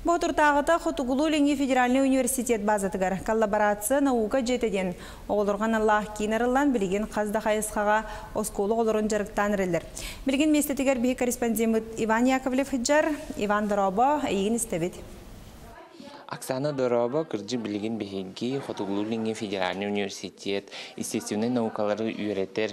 Бұғытыртағыта Хотугулу Ленги Федеральный университет базатыгар коллаборация наука жетеден оғылырған Аллах кейнарылан білген қазда қайысқаға осколы олырын жарықтан рілдір. Білген местетігер бей корреспондент Иван Яковлев Хиджар, Иван Дороба, әйгін істебет. Оксана Дорова кырджы билигин беһиги Хотугулунги федеральный университет естественный наукалары үйретер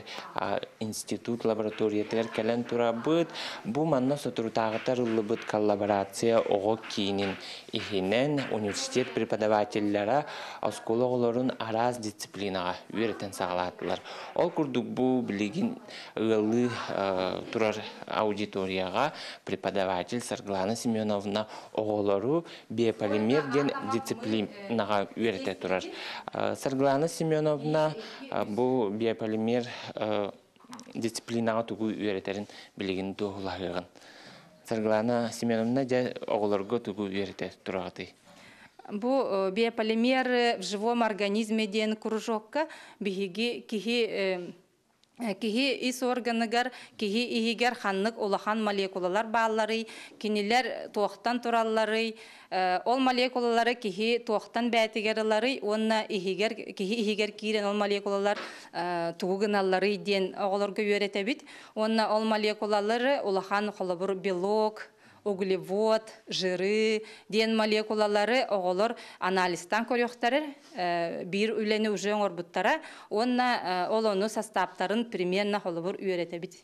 институт лабораториятер келен турабыт бу манна сотурутагытар ыллыбыт коллаборация ого кийинин ихинен университет преподавательлера оскологолорун араз дисциплинага үйретен сагалатылар ол курдук бу билигин ылы турар аудиторияга преподаватель Сарглана Семеновна оголору биополимер ден дисциплинаға үйрете тұрар. Сарглана Семеновна бұл биополимер дисциплинаға тугу үйретерін білігін туғылағығын. Сарглана Семеновна жа оғыларға тугу үйрете тұрағыты. Бу биополимер в живом организме ден кружокка биһиги кихи Кихи ис органыгар, кихи ихигер ханнык улахан молекулалар баалары, кинилер туақтан тураллары, ол молекулалары кихи туақтан бәтигерлары, онна ихигер, кихи ихигер кирен ол молекулалар тугыналлары ден оғылырғы үйретебит. Онна ол молекулалары улахан холобур белок, углевод, жиры, ден молекулалары оголор анализтан көрөктөрөр, бир үлени уже орбуттара, онна олону составтарын примерно холобур үйрөтөбүт.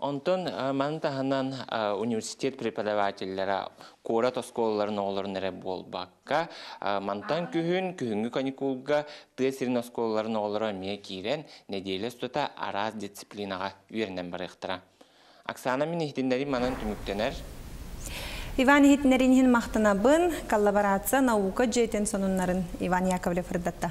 Онтон мантаханан университет преподавательлері кора тосколаларын оғыларын әрі болбаққа. Мантан күхін, күхінгі каникулға тесірін осколаларын оғылары ме кейрен, неделі сұта араз дисциплинаға үйерінен барықтыра. Оксана мен ихтиннери манан түмүктенер. Иван ихтиннерин мақтана бын коллаборация наука жетен сонуннарын Иван Яковлев ырдатта.